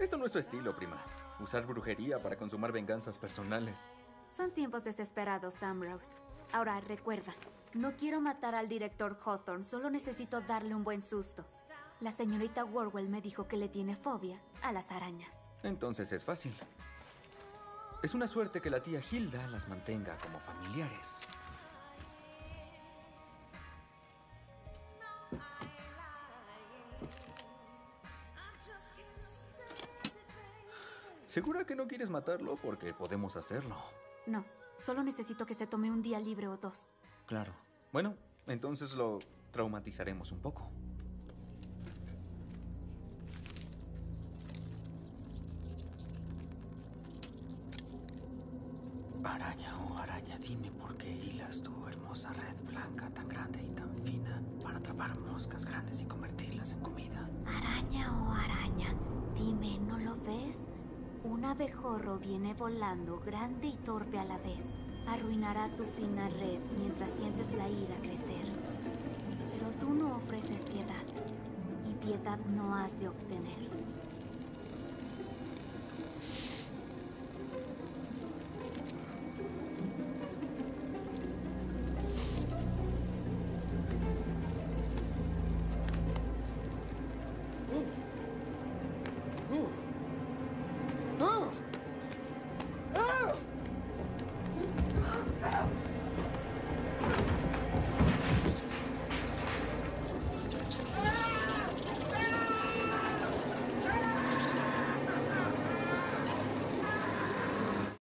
Esto no es tu estilo, prima. Usar brujería para consumar venganzas personales. Son tiempos desesperados, Ambrose. Ahora, recuerda, no quiero matar al director Hawthorne, solo necesito darle un buen susto. La señorita Warwell me dijo que le tiene fobia a las arañas. Entonces es fácil. Es una suerte que la tía Hilda las mantenga como familiares. ¿Segura que no quieres matarlo? Porque podemos hacerlo. No, solo necesito que se tome un día libre o dos. Claro. Bueno, entonces lo traumatizaremos un poco. Araña, oh araña, dime por qué hilas tu hermosa red blanca tan grande y tan fina para atrapar moscas grandes y convertirlas Un abejorro viene volando, grande y torpe a la vez. Arruinará tu fina red mientras sientes la ira crecer. Pero tú no ofreces piedad, y piedad no has de obtener. tomorrow.